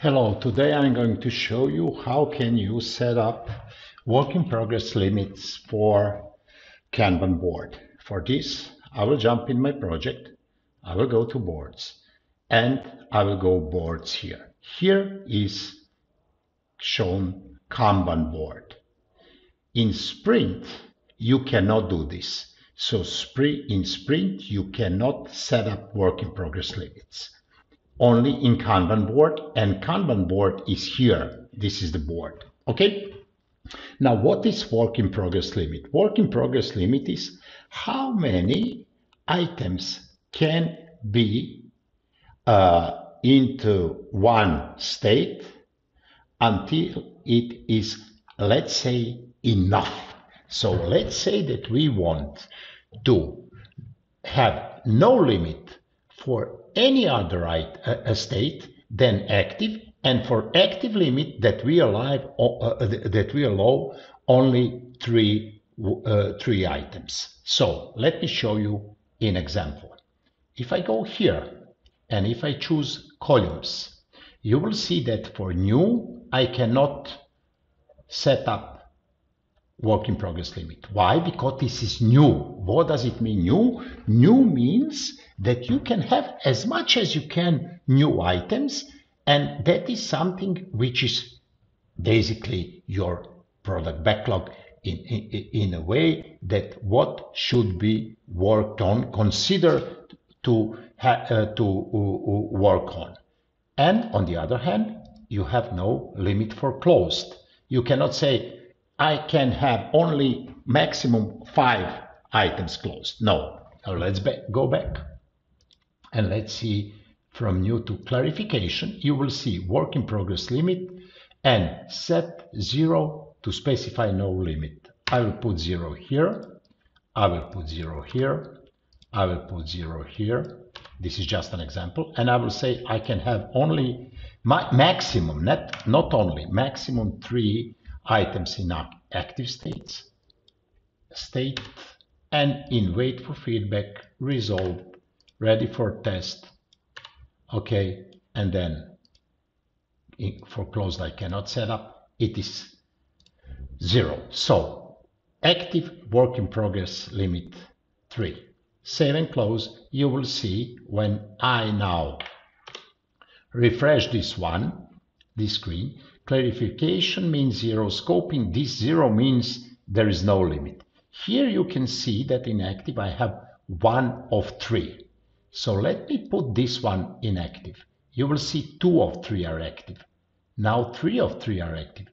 Hello, today I'm going to show you how can you set up work in progress limits for Kanban board. For this, I will jump in my project, I will go to boards, and I will go boards here. Here is shown Kanban board. In Sprint, you cannot do this. So in Sprint, you cannot set up work in progress limits only in Kanban board and Kanban board is here. This is the board. Okay. Now, what is work in progress limit? Work in progress limit is how many items can be uh, into one state until it is, let's say, enough. So let's say that we want to have no limit for any other uh, state than active and for active limit that we allow, uh, that we allow only three, uh, three items. So let me show you an example. If I go here and if I choose columns, you will see that for new, I cannot set up work in progress limit. Why? Because this is new. What does it mean new? New means that you can have as much as you can new items and that is something which is basically your product backlog in, in, in a way that what should be worked on, considered to, uh, to uh, work on. And on the other hand, you have no limit for closed. You cannot say, I can have only maximum five items closed. No. Now let's go back. And let's see from new to clarification, you will see work in progress limit and set zero to specify no limit. I will put zero here. I will put zero here. I will put zero here. This is just an example. And I will say I can have only my maximum, not, not only, maximum three items in active states, state, and in wait for feedback, resolved, ready for test, okay, and then for closed I cannot set up, it is zero. So active work in progress limit three. Save and close, you will see when I now refresh this one, this screen, Clarification means zero. Scoping, this zero means there is no limit. Here you can see that in active I have one of three. So let me put this one in active. You will see two of three are active. Now three of three are active.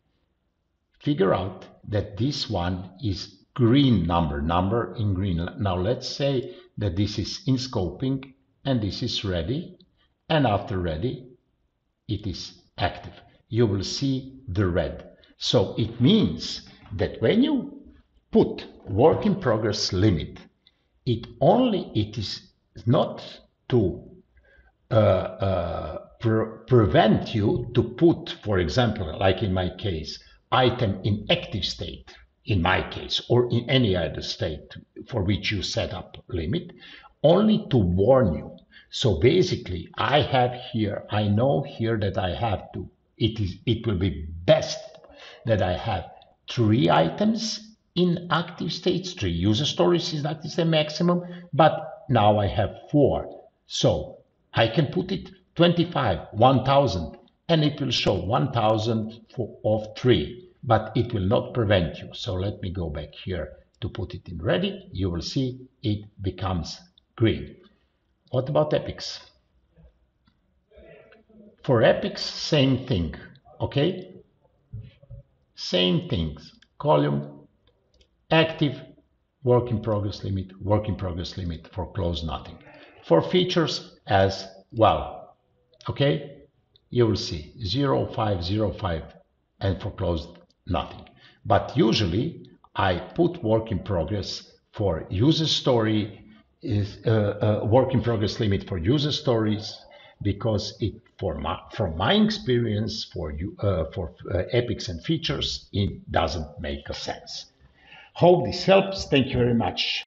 Figure out that this one is green number, number in green. Now let's say that this is in scoping and this is ready. And after ready, it is active you will see the red. So it means that when you put work in progress limit, it only it is not to uh, uh, pre prevent you to put, for example, like in my case, item in active state, in my case, or in any other state for which you set up limit, only to warn you. So basically, I have here, I know here that I have to it is it will be best that I have three items in active states, three user stories is that is the maximum, but now I have four. So I can put it 25, 1000, and it will show 1000 for, of three, but it will not prevent you. So let me go back here to put it in ready. You will see it becomes green. What about epics? For epics, same thing, okay? Same things, column, active, work in progress limit, work in progress limit for close nothing. For features as well, okay? You will see 0505 and for closed nothing. But usually I put work in progress for user story is uh, uh, work in progress limit for user stories because it for my, from my experience for you uh, for uh, epics and features it doesn't make a sense. Hope this helps. Thank you very much